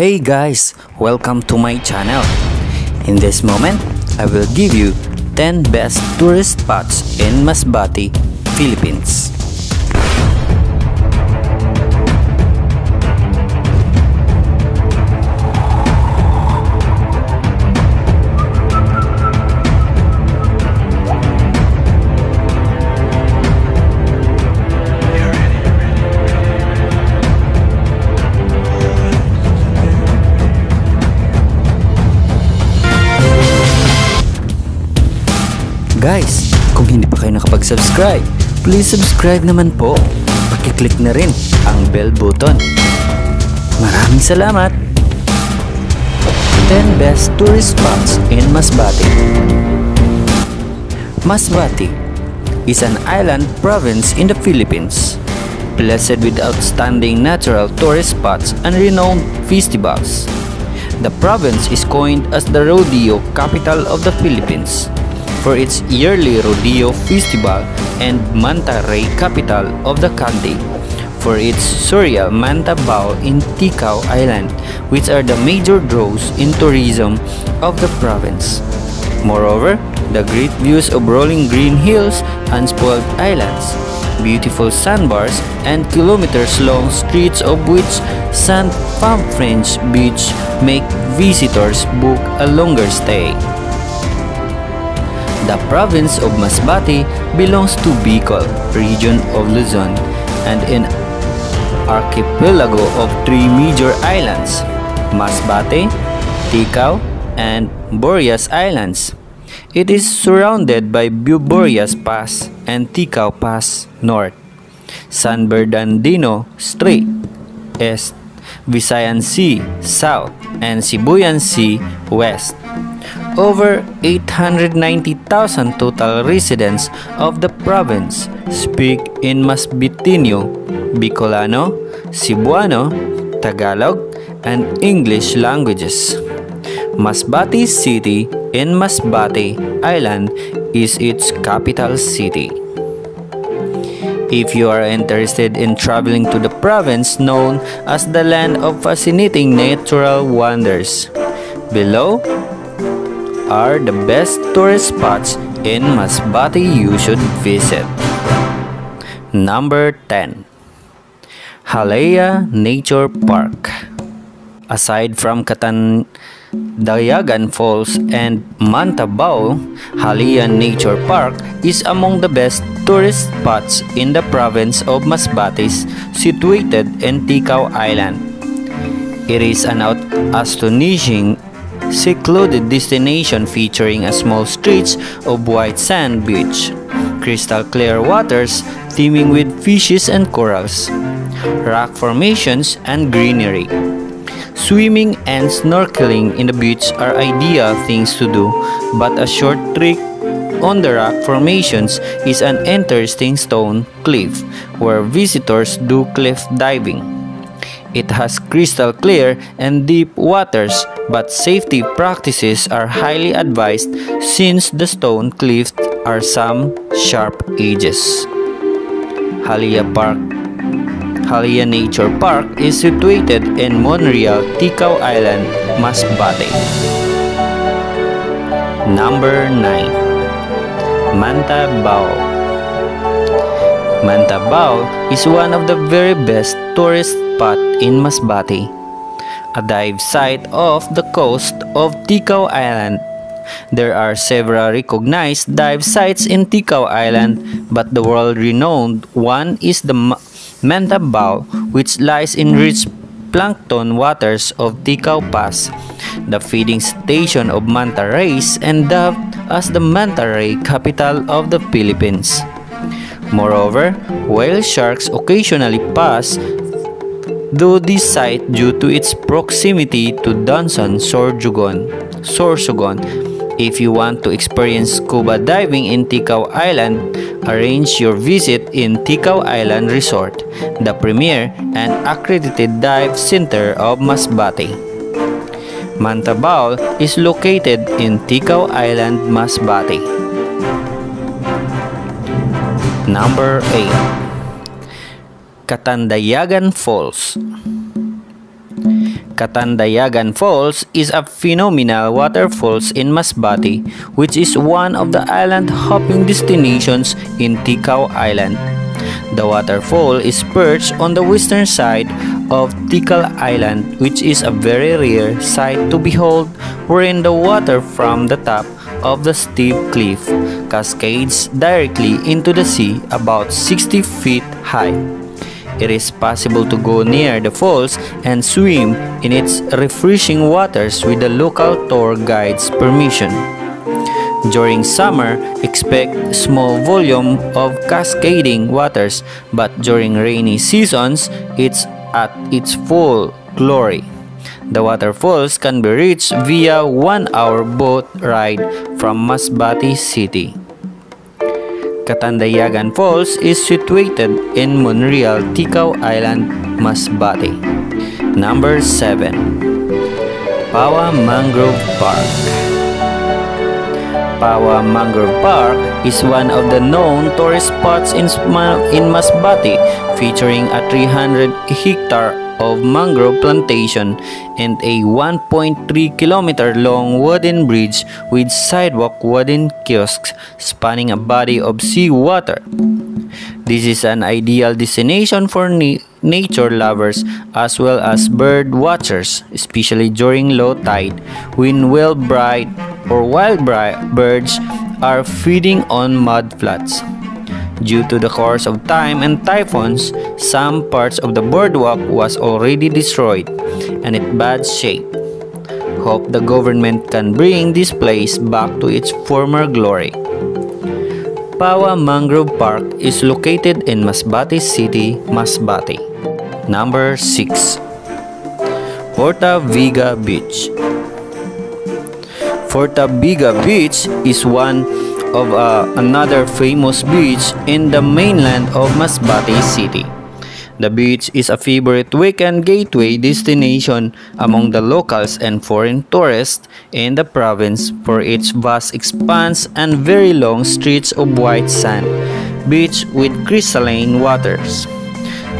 Hey guys, welcome to my channel. In this moment, I will give you 10 best tourist spots in Masbate, Philippines. Guys, kung hindi pa kayo nakapag-subscribe, please subscribe naman po. Pakiclick na rin ang bell button. Maraming salamat! 10 Best Tourist Spots in Masbate Masbate is an island province in the Philippines, blessed with outstanding natural tourist spots and renowned festivals. The province is coined as the rodeo capital of the Philippines for its yearly rodeo festival and Manta Ray capital of the country for its surreal Manta Bowl in Ticao Island which are the major draws in tourism of the province. Moreover, the great views of rolling green hills and spoiled islands, beautiful sandbars and kilometers long streets of which palm fringe beach make visitors book a longer stay. The province of Masbate belongs to Bicol, region of Luzon, and an archipelago of three major islands, Masbate, Ticao, and Burias Islands. It is surrounded by Burias Pass and Ticao Pass North, San Bernardino Strait East, Visayan Sea South, and Sibuyan Sea West. Over 890,000 total residents of the province speak in Masbitenyo, Bicolano, Cebuano, Tagalog, and English languages. Masbate City in Masbate Island is its capital city. If you are interested in traveling to the province known as the land of fascinating natural wonders, below are the best tourist spots in Masbate you should visit. Number 10 Halea Nature Park Aside from Catandayagan Falls and Mantabao, Halea Nature Park is among the best tourist spots in the province of Masbate situated in Ticao Island. It is an astonishing secluded destination featuring a small streets of white sand beach, crystal clear waters teeming with fishes and corals, rock formations and greenery. Swimming and snorkeling in the beach are ideal things to do, but a short trek on the rock formations is an interesting stone cliff where visitors do cliff diving. It has crystal clear and deep waters, but safety practices are highly advised since the stone cliffs are some sharp edges. Halea Park Halea Nature Park is situated in Monreal, Ticao Island, Masbate. Number 9 Manta Bao Manta Bao is one of the very best tourist spot in Masbate, a dive site off the coast of Ticao Island. There are several recognized dive sites in Ticao Island, but the world-renowned one is the Manta Bao, which lies in rich plankton waters of Ticao Pass, the feeding station of manta rays and dubbed as the manta ray capital of the Philippines. Moreover, whale sharks occasionally pass through this site due to its proximity to Donsol Sorjugon, Sorsogon. If you want to experience scuba diving in Ticao Island, arrange your visit in Ticao Island Resort, the premier and accredited dive center of Masbate. Mantabao is located in Ticao Island, Masbate. Number 8 Catandayagan Falls Catandayagan Falls is a phenomenal waterfalls in Masbate, which is one of the island hopping destinations in Ticao Island. The waterfall is perched on the western side of Ticao Island, which is a very rare sight to behold, wherein the water from the top of the steep cliff cascades directly into the sea about 60 feet high. It is possible to go near the falls and swim in its refreshing waters with the local tour guide's permission. During summer, expect small volume of cascading waters, but during rainy seasons, it's at its full glory. The waterfalls can be reached via one-hour boat ride from Masbate City. Katandayagan Falls is situated in Monreal, Ticao Island, Masbate. Number 7. Pawa Mangrove Park Pawa Mangrove Park is one of the known tourist spots in, in Masbate featuring a 300 hectare of mangrove plantation and a 1.3 kilometer long wooden bridge with sidewalk wooden kiosks spanning a body of seawater. This is an ideal destination for nature lovers as well as bird watchers, especially during low tide when wild bright or wild birds are feeding on mud flats. Due to the course of time and typhoons, some parts of the boardwalk was already destroyed and in bad shape. Hope the government can bring this place back to its former glory. Pawa Mangrove Park is located in Masbate City, Masbate. Number 6. Porta Vega Beach Porta Vega Beach is one of uh, another famous beach in the mainland of Masbate City. The beach is a favorite weekend gateway destination among the locals and foreign tourists in the province for its vast expanse and very long streets of white sand, beach with crystalline waters.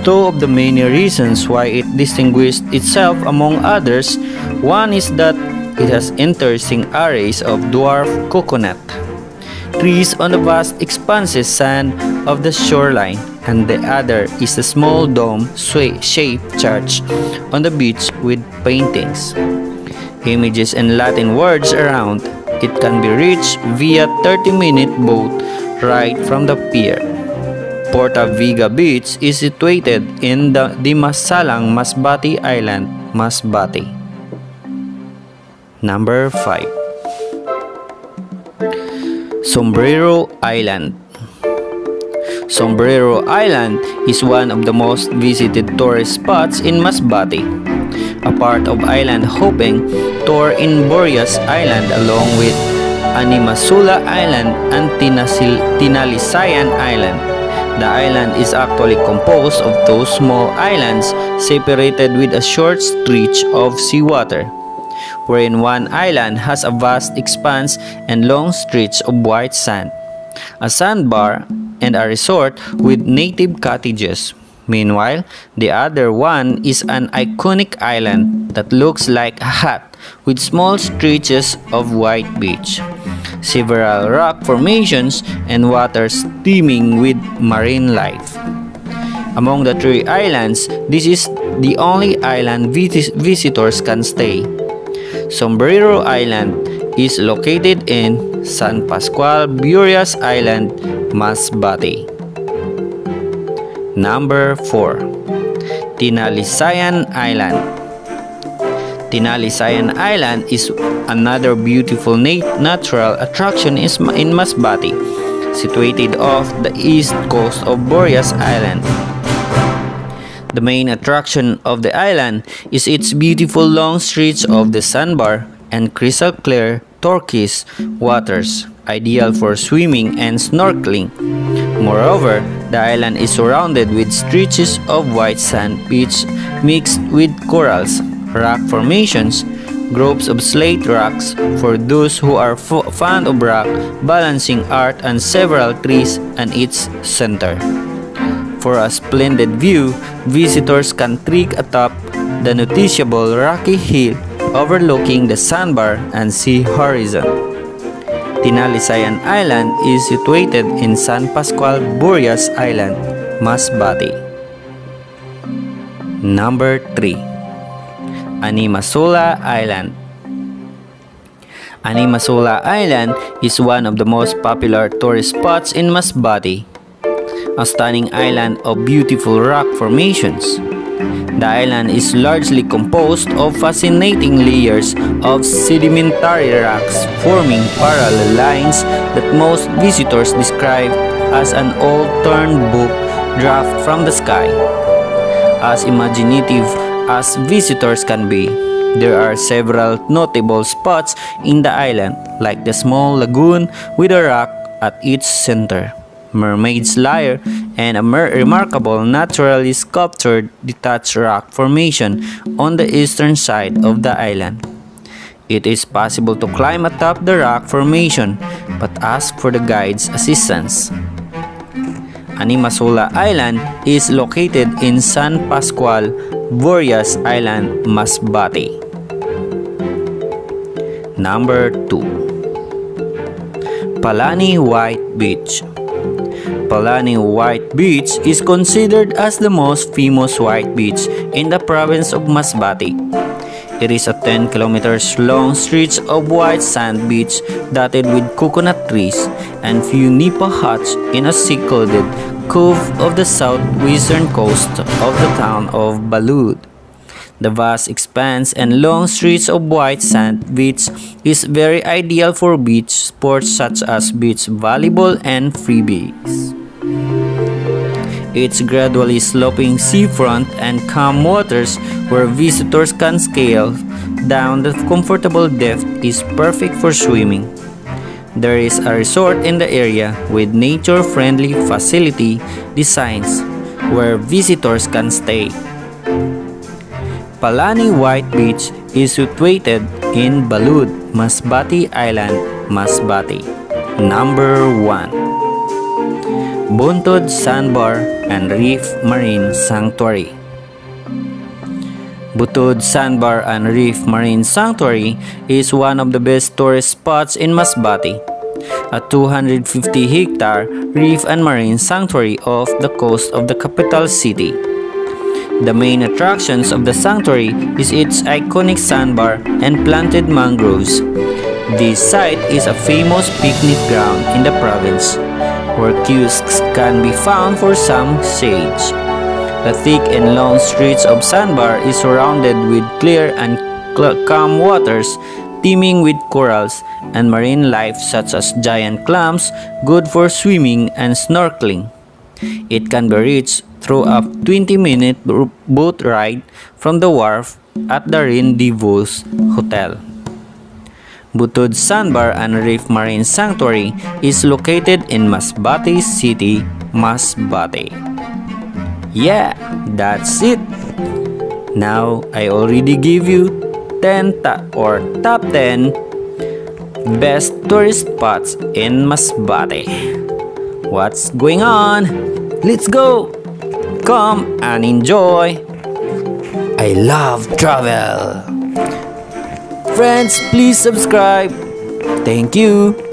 Two of the many reasons why it distinguished itself among others, one is that it has interesting arrays of dwarf coconut trees on the vast expanses sand of the shoreline, and the other is a small dome, sway-shaped church on the beach with paintings, images and Latin words around. It can be reached via 30-minute boat ride from the pier. Porta Vega Beach is situated in the Dimasalang Masbate Island, Masbate. Number 5 Sombrero Island Sombrero Island is one of the most visited tourist spots in Masbate. A part of island hopping tour in Boreas Island along with Animasula Island and Tinasil Tinalisayan Island. The island is actually composed of two small islands separated with a short stretch of seawater wherein one island has a vast expanse and long stretch of white sand, a sandbar, and a resort with native cottages. Meanwhile, the other one is an iconic island that looks like a hat with small stretches of white beach, several rock formations, and water steaming with marine life. Among the three islands, this is the only island vis visitors can stay. Sombrero Island is located in San Pascual Burias Island, Masbate. Number 4. Tinalisayan Island Tinalisayan Island is another beautiful natural attraction in Masbate, situated off the east coast of Burias Island. The main attraction of the island is its beautiful long stretch of the sandbar and crystal clear turquoise waters, ideal for swimming and snorkeling. Moreover, the island is surrounded with stretches of white sand beach mixed with corals, rock formations, groups of slate rocks for those who are fond of rock balancing art and several trees and its center. For a splendid view, visitors can trek atop the noticeable rocky hill overlooking the sandbar and sea horizon. Tinalisayan Island is situated in San Pascual Burias Island, Masbate. Number 3 Animasola Island Animasola Island is one of the most popular tourist spots in Masbate, a stunning island of beautiful rock formations. The island is largely composed of fascinating layers of sedimentary rocks forming parallel lines that most visitors describe as an old turned book draft from the sky. As imaginative as visitors can be, there are several notable spots in the island like the small lagoon with a rock at its center. Mermaid's Lair, and a remarkable naturally sculptured detached rock formation on the eastern side of the island. It is possible to climb atop the rock formation, but ask for the guide's assistance. Animasola Island is located in San Pascual, Burias Island, Masbate. Number 2 Palani White Beach Palani White Beach is considered as the most famous white beach in the province of Masbate. It is a 10 kilometers long stretch of white sand beach dotted with coconut trees and few nipa huts in a secluded cove of the southwestern coast of the town of Balud. The vast expanse and long stretch of white sand beach is very ideal for beach sports such as beach volleyball and freebies. Its gradually sloping seafront and calm waters where visitors can scale down the comfortable depth is perfect for swimming. There is a resort in the area with nature-friendly facility designs where visitors can stay. Palani White Beach is situated in Balud, Masbate Island, Masbate. Number 1 Buntod Sandbar and Reef Marine Sanctuary. Buntod Sandbar and Reef Marine Sanctuary is one of the best tourist spots in Masbate, a 250-hectare reef and marine sanctuary off the coast of the capital city. The main attractions of the sanctuary is its iconic sandbar and planted mangroves. This site is a famous picnic ground in the province where kiosks can be found for some shade. The thick and long stretch of sandbar is surrounded with clear and calm waters teeming with corals and marine life such as giant clams good for swimming and snorkeling. It can be reached through a 20-minute boat ride from the wharf at the Rendezvous Hotel. Buntod Sandbar and Reef Marine Sanctuary is located in Masbate City, Masbate. Yeah, that's it. Now I already give you 10 or top 10 best tourist spots in Masbate. What's going on? Let's go! Come and enjoy! I love travel! Friends, please subscribe. Thank you.